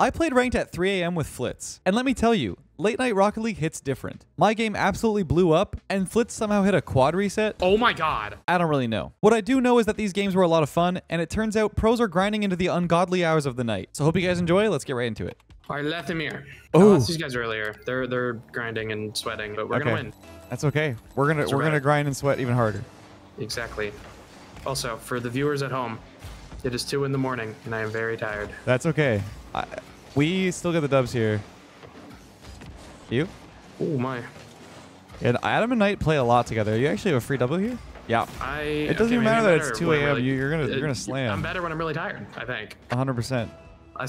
I played ranked at 3 a.m. with Flitz, and let me tell you, late night Rocket League hits different. My game absolutely blew up, and Flitz somehow hit a quad reset. Oh my god. I don't really know. What I do know is that these games were a lot of fun, and it turns out pros are grinding into the ungodly hours of the night. So hope you guys enjoy. Let's get right into it. All right, Lethamyr. Oh. I lost these guys earlier. They're they're grinding and sweating, but we're Okay. gonna win. That's okay. We're gonna we're gonna grind and sweat even harder. Exactly. Also, for the viewers at home, it is two in the morning, and I am very tired. That's okay. I, we still get the dubs here. You? Oh my. And Adam and Knight play a lot together. You actually have a free double here? Yeah. I. It doesn't okay, even matter that it's 2 when I'm really- You- you're gonna- you're uh, gonna slam. I'm better when I'm really tired. I think. 100%.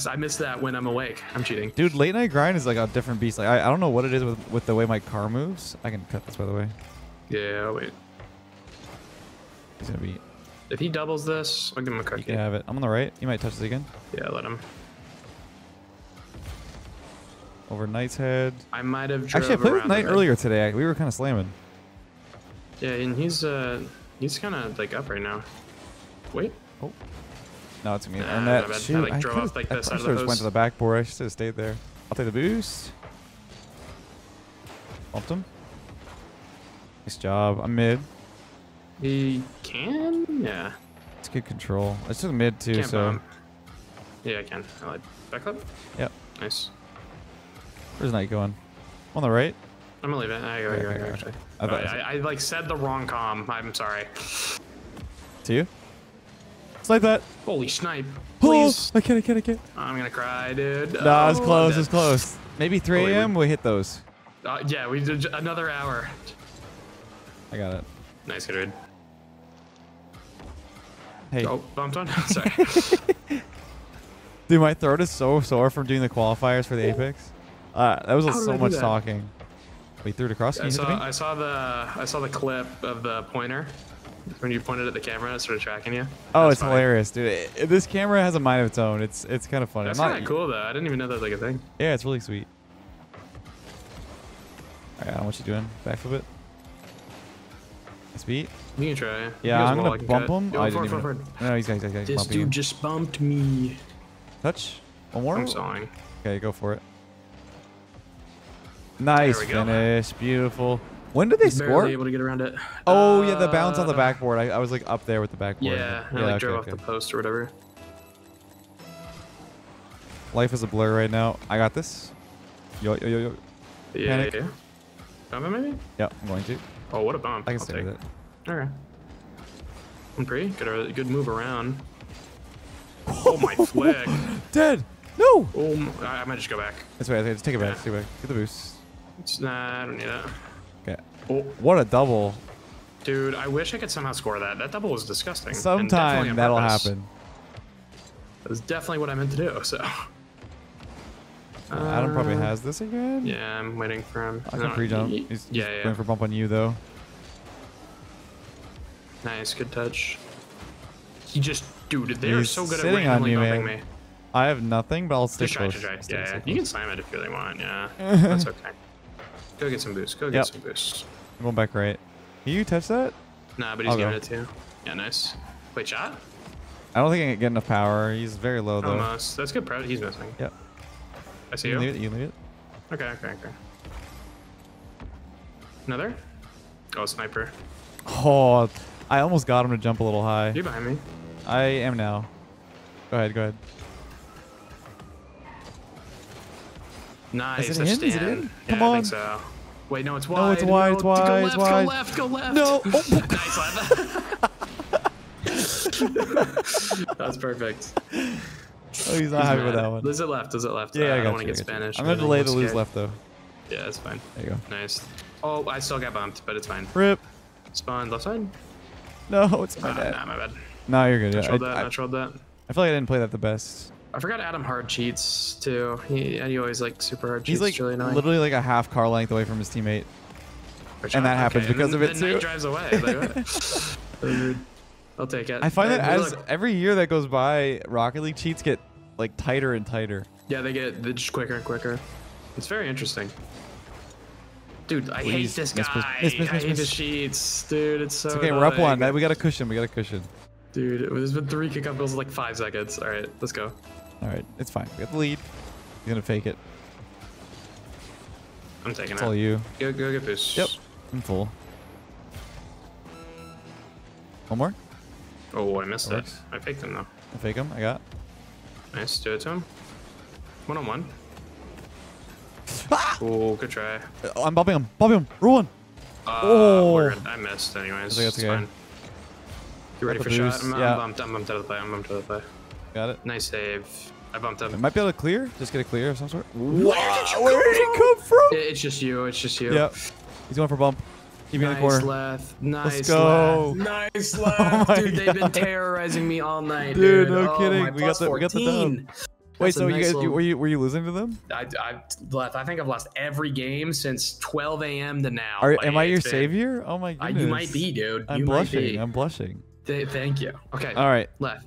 I miss that when I'm awake. I'm cheating. Dude, late night grind is like a different beast. Like I, I don't know what it is with, with the way my car moves. I can cut this by the way. Yeah. Wait. He's gonna be. If he doubles this, I'll give him a You cookie. can have it. I'm on the right. You might touch this again. Yeah, let him. Over Knight's head. I might have. Actually, I played with Knight earlier today. We were kind of slamming. Yeah, and he's uh he's kind of like up right now. Wait. Oh. No, it's me. Nah, and that bad. I, shoot, like, I drove off like I this probably of the should've went to the backboard. I should have stayed there. I'll take the boost. Bumped him. Nice job. I'm mid. He can. Yeah. It's good control. I took mid too, Can't so bomb. Yeah, I can. I like backflip. Yep. Nice. Where's Knight going? On the right. I'm gonna leave it. I go, Okay, go, go, actually. I thought- I, I like said the wrong com. I'm sorry. To you. Snipe that. Holy snipe! Oh, Please. I can't. I can't. I can't. I'm gonna cry, dude. Nah, it's Oh, close. It's close. Maybe 3 Oh, a.m. We hit those. Uh, yeah, we did another hour. I got it. Nice, good dude. Hey, Oh, bumped on. sorry. dude, my throat is so sore from doing the qualifiers for the Apex. Uh, that was How so much that? talking. We threw it across. Can I you hit saw. I saw the. I saw the clip of the pointer when you pointed at the camera. It started tracking you. Oh, That's it's funny. hilarious, dude. It- this camera has a mind of its own. It's it's kind of funny. That's not- kind of cool though. I didn't even know that was like a thing. Yeah, it's really sweet. All right, I want you doing backflip it. Nice beat. You can try. Yeah, I'm gonna I bump cut. him. Yo, Oh, I didn't even. forward, forward. No, he's guys, guys, guys. This bumping you. dude just bumped me. Touch. One more. I'm sawing. Okay, go for it. Nice There go. finish. Beautiful. When did they Barely score? able to get around it. Oh yeah, the bounce on the Uh, backboard. I, I was like up there with the backboard. Yeah, I like okay, drove okay. off the post or whatever. Life is a blur right now. I got this. Yo yo yo yo. Yeah, Panic. yeah. Bump it maybe? Yeah, I'm going to. Oh, what a bump. I can I'll stay with it. Okay. I'm pretty good. A good move around. Oh my flick. Dead. No. Oh, m- I I might just go back. That's right. Let's take it back. Yeah. Let's take it back. Get the boost. It's, nah, I don't need that. Okay. Oh, What a double. dude, I wish I could somehow score that. That double was disgusting. Sometime that'll purpose. happen. That was definitely what I meant to do. So. Adam probably Uh, has this again. Yeah, I'm waiting for him. I No, can pre-jump. y- He's, he's yeah, yeah. going for bump on you though. Nice, good touch. He just, dude, they're so good at randomly you, bumping man. me. I have nothing, but I'll stick Just try, close. just try. I'll Yeah, yeah. You can slam it if you really want. Yeah, that's okay. Go get some boost. Go get Yep. some boost. I'm going back right. Can you touch that? Nah, but he's I'll giving go. it to you. Yeah, nice. Wait, shot? I don't think I can get enough power. He's very low though. Almost. That's good. Pro. He's missing. Yep. I see You you. can leave it. You leave it. Okay, okay, okay. Another? Oh, sniper. Oh, I almost got him to jump a little high. You behind me? I am now. Go ahead. Go ahead. Nice. it that's in? Is it in? Yeah, Come I on. think so. Wait, no, it's wide. No, it's wide, it's go wide, left, it's wide. Go left, go left, go left. No. Oh. nice. That's perfect. Oh, he's not happy with that one. Is it left? Is it left? Yeah, Uh, I I don't want to get Spanish. I'm gonna delay the lose left though. Yeah, that's fine. There you go. Nice. Oh, I still got bumped, but it's fine. Rip. Spawn left side? No, it's my Uh, bad. nah, my bad. No, you're good. I Yeah, trolled I, that. I, I trolled that. I feel like I didn't play that the best. I forgot Adam hard cheats too. He, he always like super hard cheats. He's like really annoying. literally like a half car length away from his teammate. Which and that happens because and of it then Knight drives away. Like. I'll take it. I find Hey, that as luck. every year that goes by, Rocket League cheats get like tighter and tighter. yeah, they get just quicker and quicker. It's very interesting. Dude, I Please, hate this guy. miss, miss, miss, I hate the sheets, dude. It's so. It's okay, we're up one. We got a cushion. We got a cushion. Dude, there's been three kick up goals in like five seconds. All right, let's go. All right, it's fine. We got the lead. He's gonna fake it. I'm taking It's it. all you. Go, go get boost. Yep. I'm full. One more. Oh, I missed That it. I faked him though. I fake him. I got. Nice. Do it to him. One on one. Ah! Oh, good try. Oh, I'm bopping him. Bopping him. One. Uh, Oh. we're. I missed anyways. That's okay, that's It's okay. fine. You ready for the shot? I'm, yeah. I'm bumped. I'm bumped out of the play. I'm bumped out of the play. Got it. Nice save. I bumped up. I might be able to clear. Just get a clear of some sort. Where did you Where come did he come from? It- It's just you. It's just you. Yep. He's going for bump. Keep me in the Nice corner. left. Nice go. left. Nice Oh left. my dude, they've been terrorizing me all night, Dude, dude. no oh, kidding. We got the- we got the dub. 14. Wait, That's a so you nice guys, you, little- were you were you losing to them? I, I left. I think I've lost every game since 12 a.m. to now. Are, Like, am I your been- savior? Oh my goodness. you might be, dude. I'm you blushing. Might be. I'm blushing. Th- thank you. Okay. All right. Left.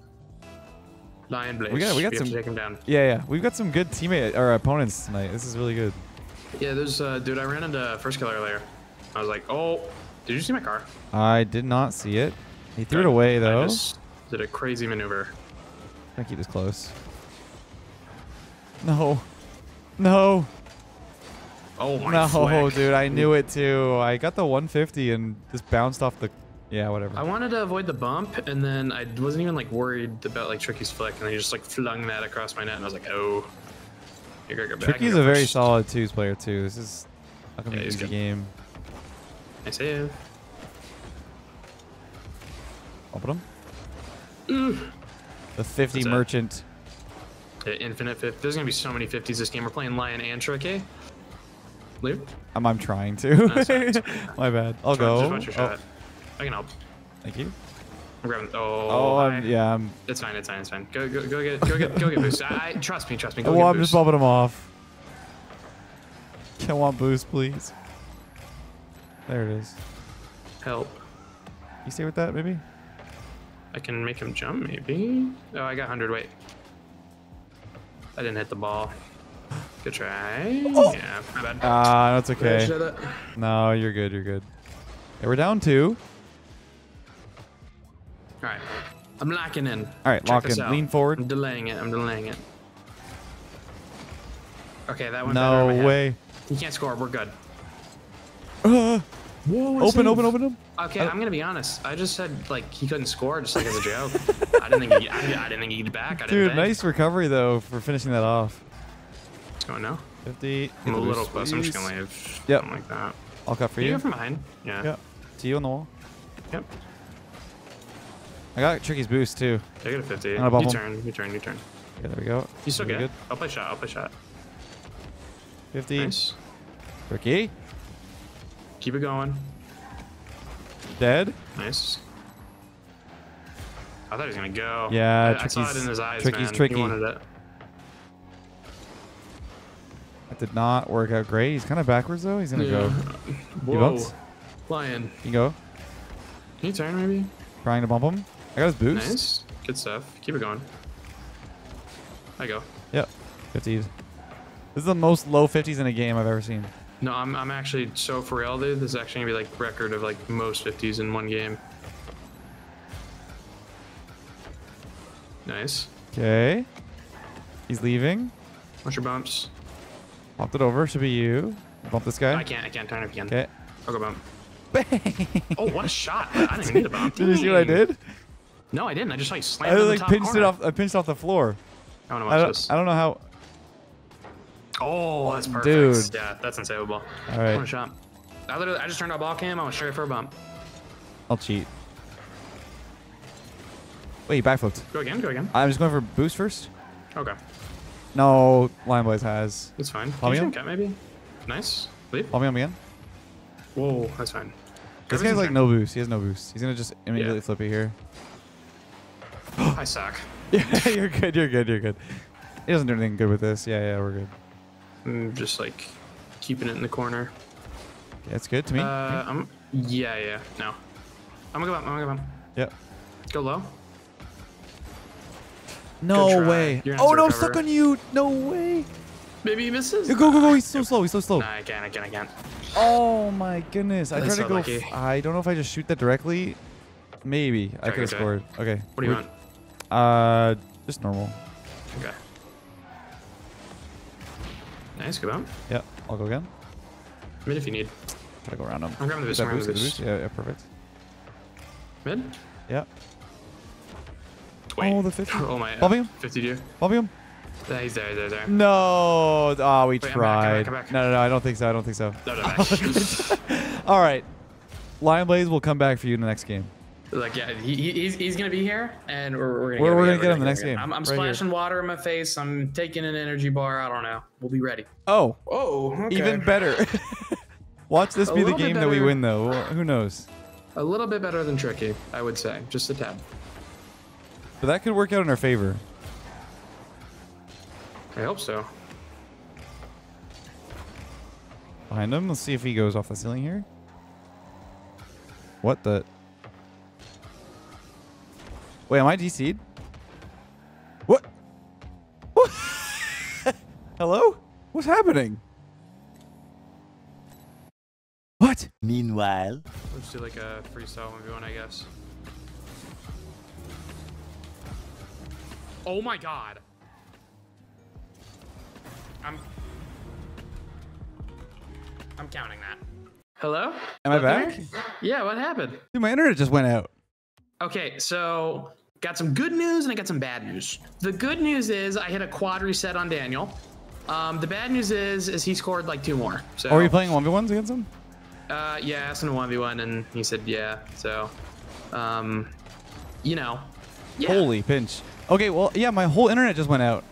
Lion Blaze. We got- we got have some- take him down. Yeah, yeah. We've got some good teammate or opponents tonight. This is really good. Yeah, there's uh, dude. I ran into first kill earlier. I was like, oh, did you see my car? I did not see it. He threw it away I though. did a crazy maneuver. To keep this close. No. No. Oh my No, dude. I knew it too. I got the 150 and just bounced off the. Yeah, whatever. I wanted to avoid the bump, and then I wasn't even like worried about like Tricky's flick, and he just like flung that across my net, and I was like, oh. You gotta go back. Tricky's go a very first. solid twos player too. This is not gonna Yeah, be an he's easy good. game. Nice save. Open him. Mm. The 50 That's it. merchant. The infinite fifth. There's gonna be so many 50s this game. We're playing Lion and Tricky. Leave. I'm, I'm trying to. Fine, that's fine. My bad. I'll go. Oh. Watch your Oh, shot. I can help. thank you. I'm grabbing. Oh. Oh. I'm, yeah. I'm. It's fine. It's fine. It's fine. Go, go, go get, go get, go get boost. I, I trust me. Trust me. Go Oh, get I'm boost. just bumping him off. Can want boost, please? There it is. Help. You stay with that, maybe? I can make him jump, maybe. Oh, I got 100. Wait. I didn't hit the ball. Good try. Yeah, my bad. Ah, that's okay. No, you're good. You're good. Okay, we're down two. All right. I'm locking in. All right, Check lock in. out. Lean forward. I'm delaying it. I'm delaying it. Okay, that in No way. He can't score. We're good. Uh, Whoa, open, open, open him. Okay, Uh, I'm gonna be honest. I just said like he couldn't score, just like as a joke. I didn't think he, I, I didn't think he'd back. I didn't Dude, nice recovery though for finishing that off. What's going now? 50. I'm a little close. I'm just gonna leave. Yep. Something like that. I'll cut for Can you you. go from behind? Yeah. Yep. To you on the wall. Yep. I got Tricky's boost too. I got a 50. I'll You him. turn. You turn. You turn. Okay, there we go. You still Really good? I'll play shot. I'll play shot. 50. Nice. Tricky. Keep it going. Dead. Nice. I thought he was gonna go. Yeah, I, I saw it in his eyes, Tricky's man. tricky. He wanted it. That did not work out great. He's kind of backwards though. He's gonna go. Whoa. bumps? Lion. You go. Can you turn maybe? Trying to bump him. I got his boost. Nice. Good stuff. Keep it going. I go. Yep. 50s. This is the most low 50s in a game I've ever seen. No, I'm, I'm actually so for real, dude. This is actually gonna be like record of like most 50s in one game. Nice. Okay. He's leaving. What's your bumps? Popped it over. Should be you. Bump this guy. I can't. I can't turn it again. Okay. I'll go bump. Oh, what a shot! I didn't even need a bump. Did you see what I did? No, I didn't. I just like I slammed it in the like top pinched corner. it off. I pinched off the floor. I to I watch don't. this. I don't know how. Oh, that's perfect. Dude. Yeah, that's unsavable. All right. a shot. I literally, I just turned out ball cam. I went straight for a bump. I'll cheat. Wait, you backflipped. Go again. Go again. I'm just going for boost first. Okay, No, Lion Blaze has. that's fine. Follow me Can you on? cut maybe? Nice. Leave. Follow me on again. Whoa, that's fine. This guy's like no boost. He has no boost. He's gonna just immediately Yeah. flip it here. I suck. Yeah, you're good. You're good. You're good. He doesn't do anything good with this. Yeah, yeah, we're good. I'm just like keeping it in the corner. Yeah, good to me. Uh, I'm. Yeah, yeah. No. I'm gonna go bump. I'm gonna go bump. yep. Go low. No way. Oh no, I'm stuck on you. No way. Maybe he misses. Go, go, go. He's so slow. He's so slow. Nah, I can't. I can't. I can't. Oh my goodness. I That's tried to go. f- I don't know if I just shoot that directly. Maybe. I could have scored. Okay. What do you We're- want? Uh, just normal. Okay. Nice, good bump. Yeah, I'll go again. Mid if you need. Gotta go around him. I'm grabbing the boost. I'm grabbing the boost? Yeah, yeah, perfect. Mid? Yeah. Wait. Oh, the 50. Oh my. Bobby him? 50 do. Bobby him? Yeah, he's there, there, there. No. Oh, we Wait, I'm back, I'm back, I'm back. No, no, no. I don't think so. I don't think so. No, no. All right. Lion Blaze will come back for you in the next game. Like, yeah, he, he- he's, he's gonna be here, and we're, we're gonna We're- get, we're him gonna get him the next game, I'm, I'm right here. splashing water in my face. I'm taking an energy bar. I don't know. We'll be ready. Oh, Oh, okay. even better. Watch this A be the game that we win, though. Who knows? A little bit better than tricky, I would say. Just a tad. But that could work out in our favor. I hope so. Behind him. Let's see if he goes off the ceiling here. What the? Wait, am I DC'd? What? What? Hello? What's happening? What? Meanwhile, Let's do like a freestyle 1v1, I guess. Oh my god. I'm. I'm counting that. Hello? Am I Up there? back? Yeah, what happened? Dude, my internet just went out. Okay, so got some good news and I got some bad news. The good news is I hit a quad reset on Daniel. Um, the bad news is is he scored like two more. So Are we playing 1v1s against him? Uh, yeah, I asked him to one v one and he said yeah. So, um, you know, yeah. Holy pinch. Okay, well, yeah, my whole internet just went out.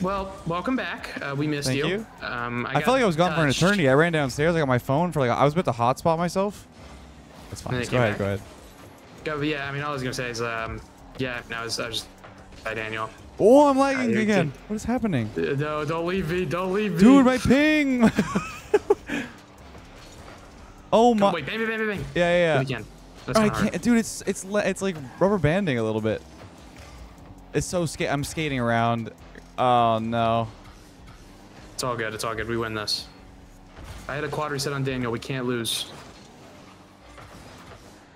Well, welcome back. Uh, we missed Thank you. you. Um, I, I, felt like I was gone for an eternity. I ran downstairs. I got my phone for like I was about to hotspot myself. That's fine. Go ahead. back. Go ahead. Go- yeah, I mean, all I was gonna say is, um, yeah, no, I was, I was by Daniel. Oh, I'm lagging you're again. What is happening? Uh, No, don't leave me. Don't leave me. Dude, my ping. oh Come, my. wait, bang, bang, bang, bang. Yeah, yeah, yeah. That's I not hard. can't, dude. It's it's le- it's like rubber banding a little bit. It's so ska- I'm skating around. Oh no. It's all good. It's all good. We win this. I had a quad reset on Daniel. We can't lose.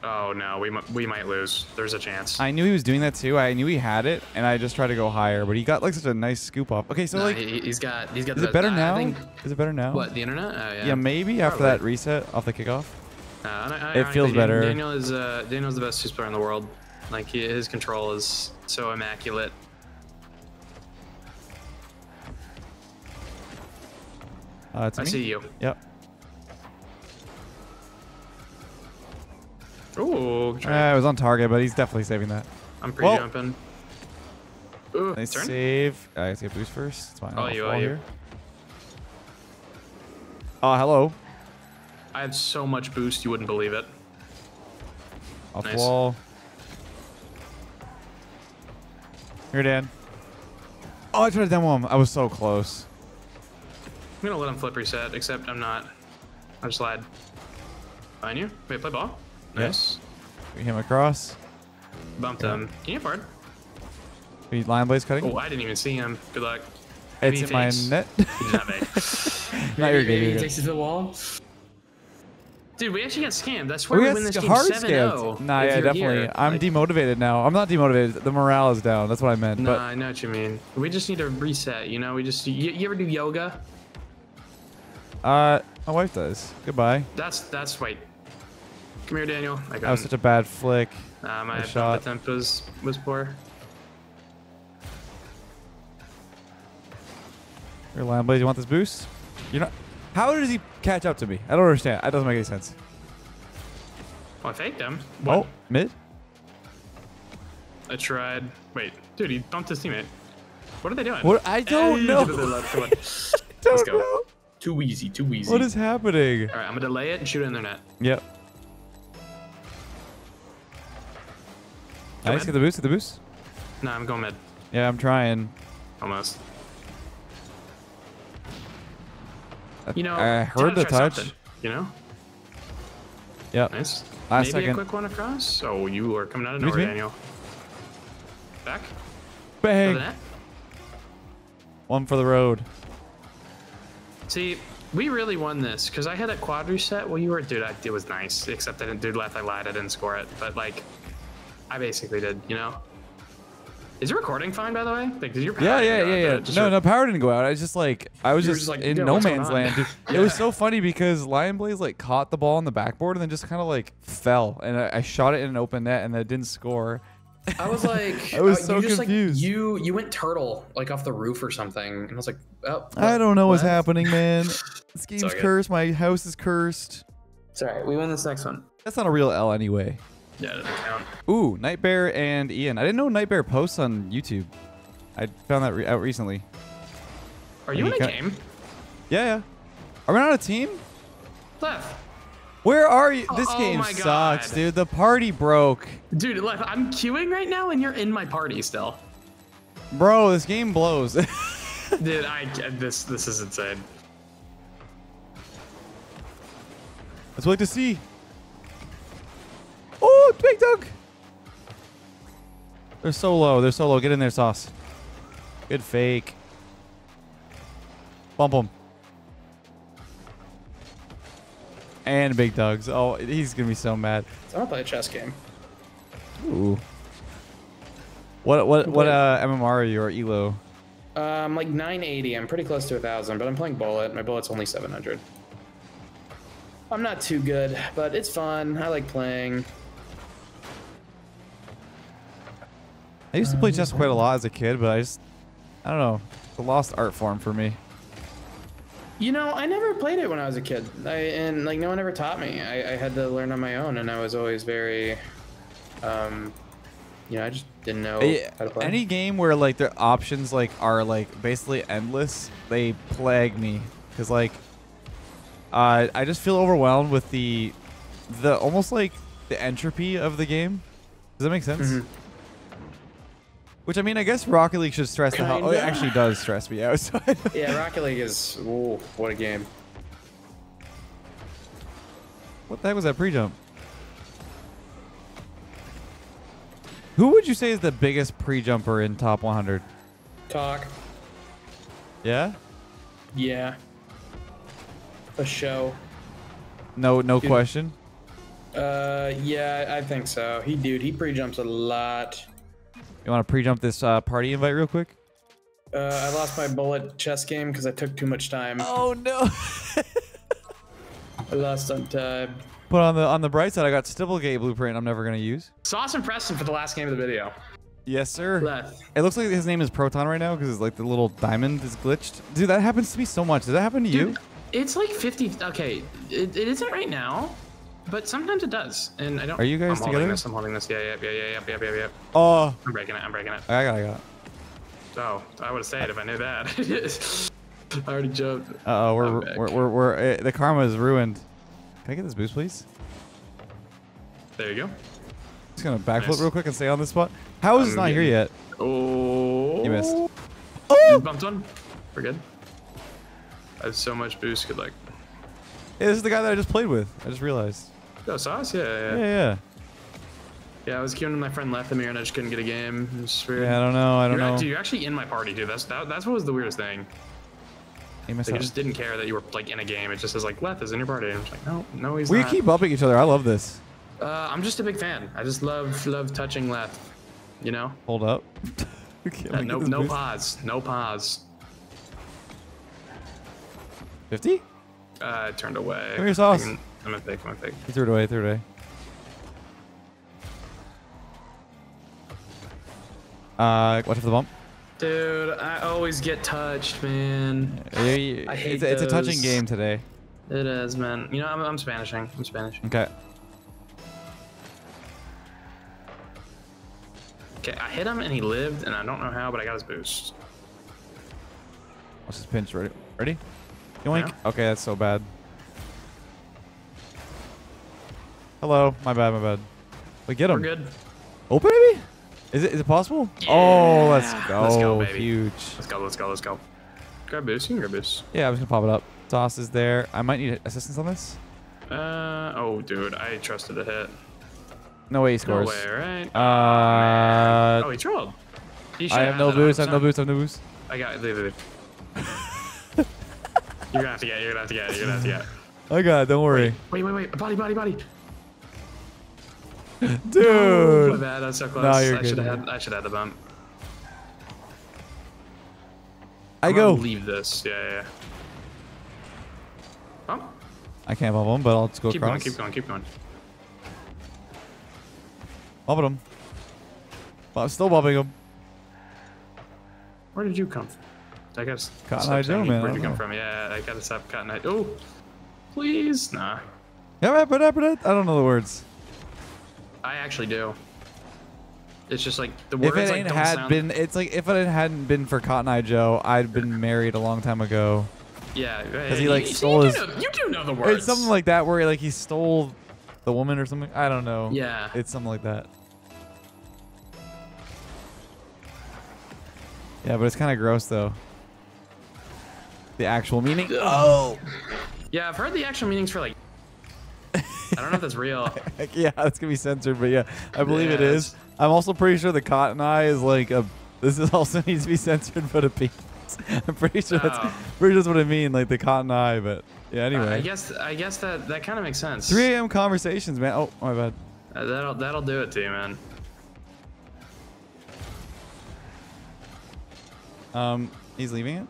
Oh no, we might we might lose. There's a chance. I knew he was doing that too. I knew he had it, and I just tried to go higher, but he got like such a nice scoop up. Okay, so No, like, he, has got he's got. is the it better I now? think- Is it better now? what the internet? Oh, yeah. Yeah, maybe after that reset off the kickoff. Uh, I- I- It feels better. Daniel is uh, Daniel's the best Swiss player in the world. Like he, his control is so immaculate. Uh, it's I me. see you. Yep. Ooh, Uh, it was on target, but he's definitely saving that. I'm pre-jumping. Ooh, Nice turn. save. I guess get boost first. It's fine. Oh, you, oh, you. Oh, hello. I have so much boost, you wouldn't believe it. Off Nice. wall. Here, Dan. Oh, I tried to demo him. I was so close. I'm gonna let him flip reset, except I'm not. I just lied. Find you. Wait, play ball. Nice. We hit him across. Bumped him. Can you afford? We lion blaze cutting. Oh, I didn't even see him. Good luck. it's he in my net. He did not make. no, you're. Maybe he takes it to the wall. Dude, we actually got scammed. That's swear We we, win this sc- game hard 7 scammed. Nah, yeah, definitely. here. I'm Like, demotivated now. I'm not demotivated. The morale is down. That's what I meant. No, But I know what you mean. We just need to reset, you know? We just. You, you ever do yoga? uh, my wife does. Goodbye. That's. That's. Wait. Come here, Daniel. I got That got was such a bad flick. uh, my a shot. attempt was, was poor. Here, lion blaze. You want this boost? You're not. How does he catch up to me? I don't understand. That doesn't make any sense. Well, I faked him. Oh, What? mid. I tried. Wait, dude, he bumped his teammate. What are they doing? What? I don't Hey, know. to the left, come on. Don't go. know. Too easy, too easy. What is happening? All right, I'm gonna delay it and shoot it in their net. Yep. Nice. in. Get the boost. Get the boost. No, I'm going mid. Yeah, I'm trying. Almost. You know, I heard the touch. you know, Yep. nice. Last Maybe second. a quick one across. Oh, you are coming out of Excuse nowhere, me? Daniel. Back. Bang. Over the net. One for the road. See, we really won this because I had a quad reset. Well, you were, dude. I, it was nice, except I didn't. Dude left. I lied. I didn't score it, but like, I basically did. You know. Is your recording fine, by the way? Like, did your power Yeah, yeah, yeah, yeah. No, your- no, power didn't go out. I was just like, I was just, just like, in no man's land. dude. It was so funny because Lion Blaze like caught the ball on the backboard and then just kind of like fell, and I, I shot it in an open net and then it didn't score. I was like, I was uh, so you just, confused. Like, you you went turtle like off the roof or something, and I was like, oh. I don't know what's happening, man. This game's all cursed. My house is cursed. It's alright. We win this next one. That's not a real L anyway. Yeah, it doesn't count. Ooh, Nightbear and Ian. I didn't know Nightbear posts on YouTube. I found that re- out recently. Are you in a game? Yeah, yeah. Are we not a team? Left. Where are you? This Oh game oh sucks, God. dude. The party broke. Dude, left. I'm queuing right now, and you're in my party still. Bro, this game blows. Dude, I this this is insane. Let's wait to see. Oh, big dog. They're so low. They're so low. Get in there, sauce. Good fake. Bump him. And big dogs. Oh, he's gonna be so mad. So I want to play a chess game. Ooh. What what what uh MMR are you or Elo? Um, I'm like 980. I'm pretty close to a thousand, but I'm playing bullet. My bullet's only 700. I'm not too good, but it's fun. I like playing. I used to play chess quite a lot as a kid, but I just I don't know. It's a lost art form for me. You know, I never played it when I was a kid, I, and like no one ever taught me. I, I had to learn on my own, and I was always very, um, you know, I just didn't know how to play. Any game where like their options like are like basically endless, they plague me because like uh, I just feel overwhelmed with the the almost like the entropy of the game. Does that make sense? Mhm. Which I mean, I guess Rocket League should stress the hell. Oh, it actually does stress me out. So yeah, Rocket League is ooh, what a game. what the heck was that pre-jump? Who would you say is the biggest pre-jumper in top 100? Talk, Yeah. yeah, a show. No, no Dude. question. Uh, yeah, I think so. He, dude, he pre-jumps a lot. You want to pre-jump this uh, party invite real quick? Uh, I lost my bullet chess game because I took too much time. Oh no! I lost on time. but on the on the bright side, I got Stipplegate blueprint. I'm never gonna use. Sauce and Preston for the last game of the video. Yes, sir. Left. It looks like his name is Proton right now because like the little diamond is glitched. Dude, that happens to me so much. Does that happen to you? It's like 50. Okay, it, it isn't right now, but sometimes it does. And I don't. Are you guys I'm holding together? This, I'm holding this. Yeah, yeah, yeah, yeah, yeah, yeah, yeah. Oh, I'm breaking it. I'm breaking it. I got, I got. Oh, I would have stayed if I knew that. I already jumped. Uh oh, we're we're, we're we're, we're uh, the karma is ruined. Can I get this boost, please? There you go. Just gonna backflip Nice. real quick and stay on this spot. How is this not here yet? Oh. You missed. Oh. You bumped one. We're good. I have so much boost. Good luck. Hey, this is the guy that I just played with. I just realized. Go sauce. Yeah, yeah. Yeah, Yeah, yeah. I was queuing my friend Lethamyr and I just couldn't get a game. It weird. Yeah, I don't know. I don't you're, know. Actually, you're actually in my party, dude. That's that, that's what was the weirdest thing. Us Like, I just didn't care that you were like in a game. It just says like Leth is in your party. And I'm just like, no, no, he's we not. We keep bumping each other. I love this. Uh, I'm just a big fan. I just love love touching Leth. You know, Hold up. Uh, no no boost. pause, no pause. 50? Uh, it turned away. Come here, Sauce. I can- I'm gonna pick. I'm gonna pick. He threw it away, threw it away. Uh, watch for the bump. Dude, I always get touched, man. Yeah, yeah, I hate it's, it's a touching game today. It is, man. You know, I'm, I'm Spanishing. I'm Spanish. Okay. Okay, I hit him and he lived, and I don't know how, but I got his boost. Watch this pinch. Ready? Ready? Yoink. Yeah. Okay, that's so bad. Hello. My bad, my bad. We get him. We're good. Open, maybe? Is it, is it possible? Oh, let's go. Let's go, baby. Huge. Let's go. Let's go. Let's go. Grab boost. You can grab boost. Yeah, I'm just going to pop it up. Sauce is there. I might need assistance on this. Uh oh, dude, I trusted a hit. No way he scores. No way, right? Uh, oh, he trolled. He I have no boost. I have no 100%. boost. I have no boost. I got. Leave, leave. you're gonna have to get. it. You're gonna have to get. it. You're gonna have to get. I got it. Don't worry. Wait, wait, wait. Body, body, body. Dude. Oh, my Dude. bad. That's so close. No, you're I should have had. I should have had the bump. I I'm go. Leave this. Yeah, yeah. yeah. Oh, I can't bump him, but I'll just go keep going, across. keep going, keep going. Bubbled him. Well, I'm still bumping him. Where did you come from? I guess. Cotton Eye Joe, man, Where'd you come from? Yeah, I gotta stop Cotton Eye. Oh, please, nah. Yeah, but I don't know the words. I actually do. It's just like the words. If it ain't don't had sound. been, it's like if it hadn't been for Cotton Eye Joe, I'd been married a long time ago. yeah, Because he, like, you, stole you his- Do know, you do know the words. It's something like that where like he stole the woman or something. I don't know. Yeah. It's something like that. Yeah, but it's kind of gross though. The actual meaning. Oh. Yeah, I've heard the actual meanings for like. I don't know if that's real. yeah, it's gonna be censored, but yeah, I believe it Yeah, is. I'm also pretty sure the cotton eye is like a. This is also needs to be censored, for the penis. I'm pretty sure that's Oh. pretty sure that's what I mean, like the cotton eye. But yeah, anyway. I guess I guess that that kind of makes sense. 3 a.m. conversations, man. Oh, my bad. Uh, that'll that'll do it to you, man. Um, he's leaving it.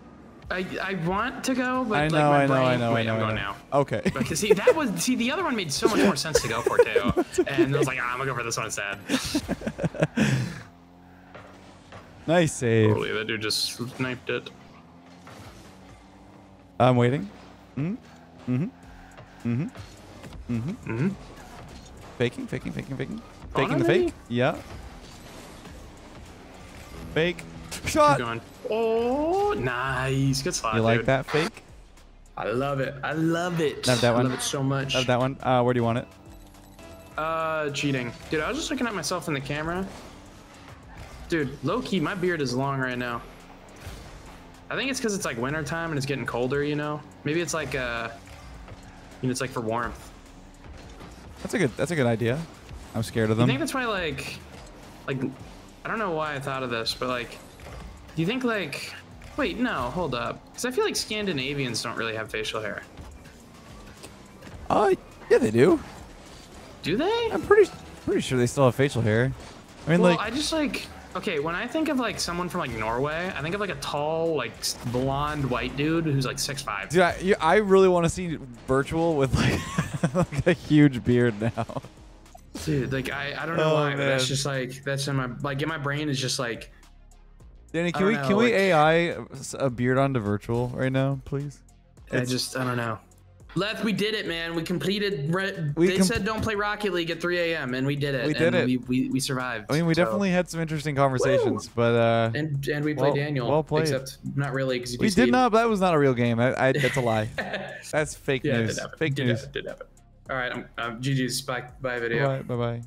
I I want to go, but I like my I know, brain, I know, Wait, I know. I'm going now. Okay. Because see, that was see the other one made so much more sense to go for too, and I was like, ah, I'm gonna go for this one instead. nice save. Holy, that dude just sniped it. I'm waiting. Mm. Mm-hmm. Mm-hmm. Mm-hmm. Mm-hmm. Faking, faking, faking, faking. Faking the fake. Yeah. Fake. Shot. Oh, nice, good slot. You like that fake? I love it. I love it. Love that one. I love it so much. Love that one. Uh, where do you want it? Uh, cheating. Dude, I was just looking at myself in the camera. Dude, low key, my beard is long right now. I think it's because it's like winter time and it's getting colder, you know? Maybe it's like, uh, you know, it's like for warmth. That's a good. That's a good idea. I'm scared of them. I think that's why, like, like, I don't know why I thought of this, but like, do you think like, wait, no, hold up. Because I feel like Scandinavians don't really have facial hair. Uh, yeah, they do. Do they? I'm pretty pretty sure they still have facial hair. I mean, Well, like, I just like okay. When I think of like someone from like Norway, I think of like a tall, like blonde white dude who's like six five. dude, I, you, I really want to see virtual with like, like a huge beard now. Dude, like I, I don't know Oh, why, but that's just like that's in my like in my brain is just like Danny, can we don't can know, we AI a beard onto virtual right now, please? I It's- just I don't know. Leth, we did it, man. We completed. Re- We they com- said don't play Rocket League at 3 a.m. and we did it. We did and it. We, we, we survived. I mean, we so- definitely had some interesting conversations, but uh, And and we played Well- Daniel. well played. Except not really because we did not. That was not a real game. I, I, that's a lie. That's fake it news. did happen. Fake did news. Happen, did happen. All right, I'm, I'm GG's. Bye, bye video. Bye bye. Bye bye.